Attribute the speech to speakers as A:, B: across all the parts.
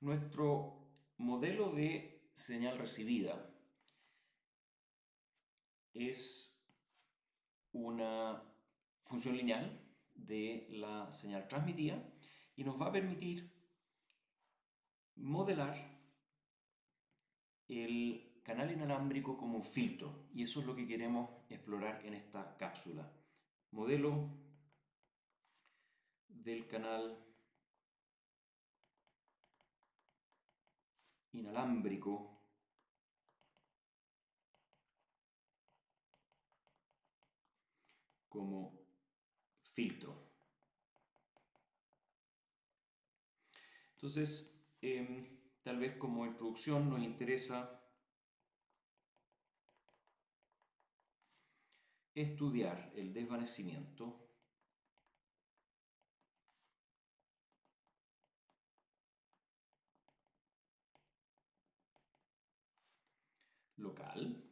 A: Nuestro modelo de señal recibida es una función lineal de la señal transmitida y nos va a permitir modelar el canal inalámbrico como un filtro y eso es lo que queremos explorar en esta cápsula. Modelo del canal inalámbrico como filtro. Entonces, em, tal vez como introducción nos interesa estudiar el desvanecimiento local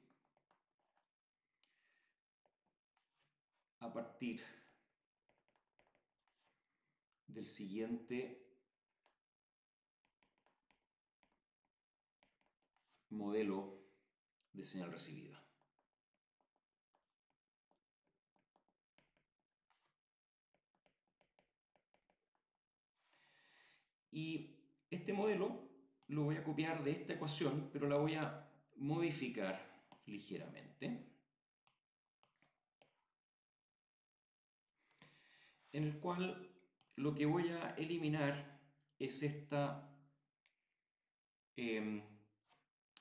A: a partir del siguiente modelo de señal recibida. Y este modelo lo voy a copiar de esta ecuación, pero la voy a modificar ligeramente. En el cual lo que voy a eliminar es esta em,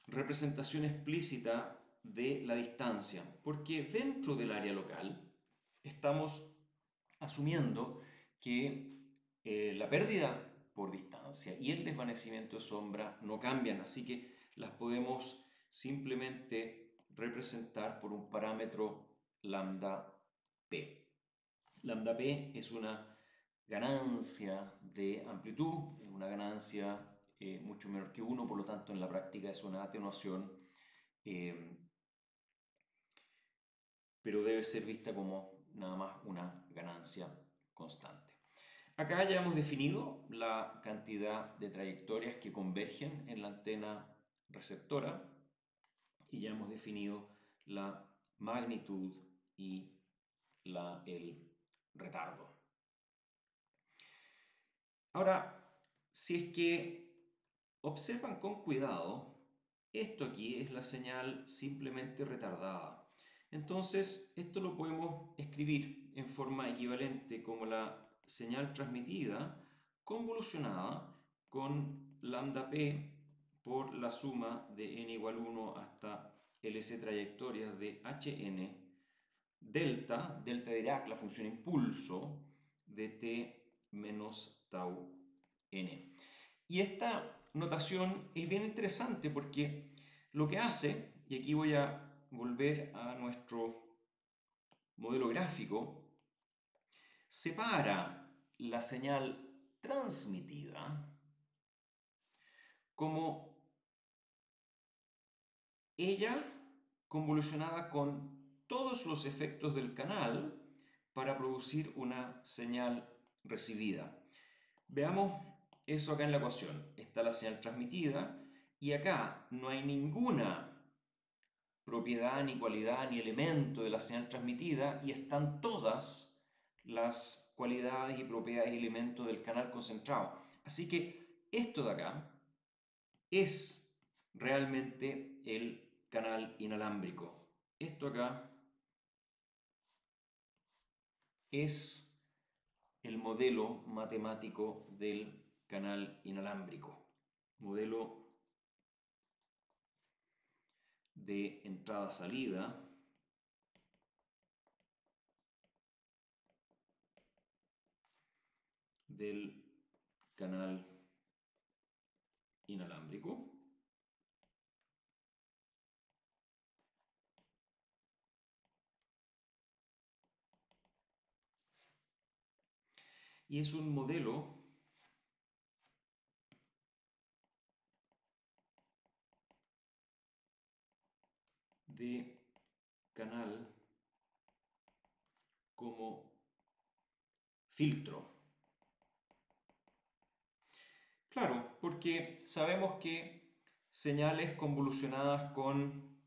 A: representación explícita de la distancia, porque dentro del área local estamos asumiendo que eh, la pérdida por distancia y el desvanecimiento de sombra no cambian, así que las podemos simplemente representar por un parámetro lambda p. Lambda p es una ganancia de amplitud, una ganancia eh, mucho menor que 1, por lo tanto en la práctica es una atenuación, eh, pero debe ser vista como nada más una ganancia constante. Acá ya hemos definido la cantidad de trayectorias que convergen en la antena receptora y ya hemos definido la magnitud y la, el retardo. Ahora, si es que observan con cuidado, esto aquí es la señal simplemente retardada. Entonces, esto lo podemos escribir en forma equivalente como la señal transmitida convolucionada con lambda p por la suma de n igual 1 hasta LC trayectorias de Hn delta, delta de Dirac, la función impulso, de t menos tau n. Y esta notación es bien interesante porque lo que hace, y aquí voy a volver a nuestro modelo gráfico, separa la señal transmitida como ella convolucionada con todos los efectos del canal para producir una señal recibida. Veamos eso acá en la ecuación. Está la señal transmitida y acá no hay ninguna propiedad, ni cualidad, ni elemento de la señal transmitida y están todas las cualidades y propiedades y elementos del canal concentrado. Así que esto de acá es realmente el canal inalámbrico. Esto acá es el modelo matemático del canal inalámbrico. Modelo de entrada-salida del canal inalámbrico. Y es un modelo de canal como filtro. Claro, porque sabemos que señales convolucionadas con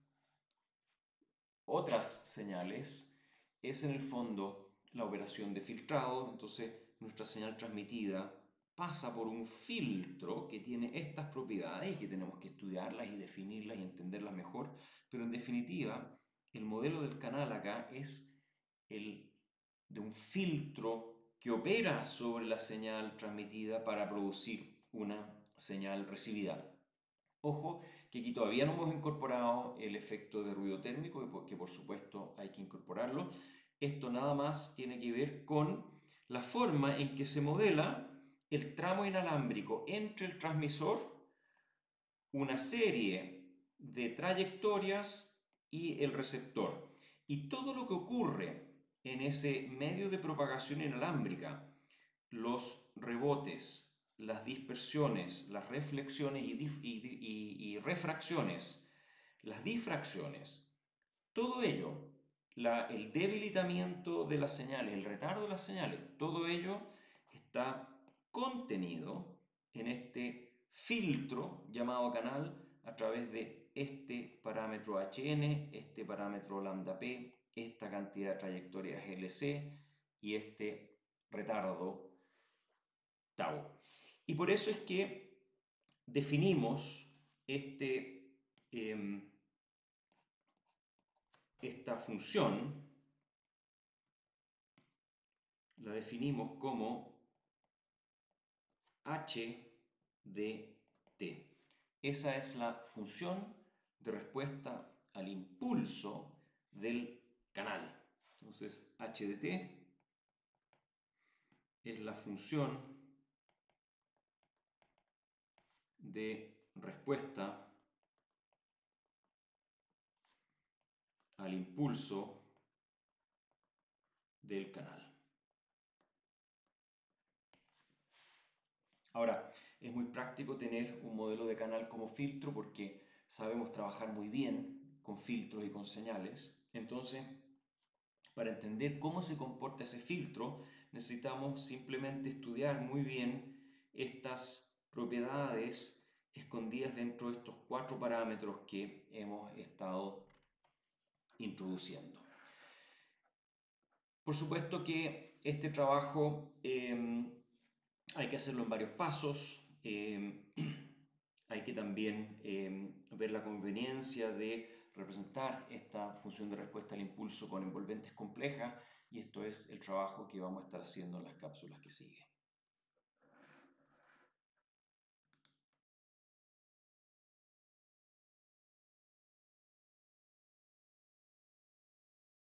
A: otras señales es en el fondo la operación de filtrado, entonces nuestra señal transmitida pasa por un filtro que tiene estas propiedades y que tenemos que estudiarlas y definirlas y entenderlas mejor, pero en definitiva el modelo del canal acá es el de un filtro que opera sobre la señal transmitida para producir una señal recibida. Ojo que aquí todavía no hemos incorporado el efecto de ruido térmico, que por supuesto hay que incorporarlo. Esto nada más tiene que ver con la forma en que se modela el tramo inalámbrico entre el transmisor, una serie de trayectorias y el receptor. Y todo lo que ocurre en ese medio de propagación inalámbrica, los rebotes, las dispersiones, las reflexiones y, refracciones, las difracciones, todo ello, el debilitamiento de las señales, el retardo de las señales, todo ello está contenido en este filtro llamado canal a través de este parámetro HN, este parámetro lambda P, esta cantidad de trayectorias LC y este retardo tau. Y por eso es que definimos este, em, esta función, la definimos como h de t. Esa es la función de respuesta al impulso del canal. Entonces, h de t es la función de respuesta al impulso del canal. Ahora, es muy práctico tener un modelo de canal como filtro porque sabemos trabajar muy bien con filtros y con señales. Entonces, para entender cómo se comporta ese filtro, necesitamos simplemente estudiar muy bien estas propiedades escondidas dentro de estos cuatro parámetros que hemos estado introduciendo. Por supuesto que este trabajo em, hay que hacerlo en varios pasos. Em, hay que también em, ver la conveniencia de representar esta función de respuesta al impulso con envolventes complejas y esto es el trabajo que vamos a estar haciendo en las cápsulas que siguen.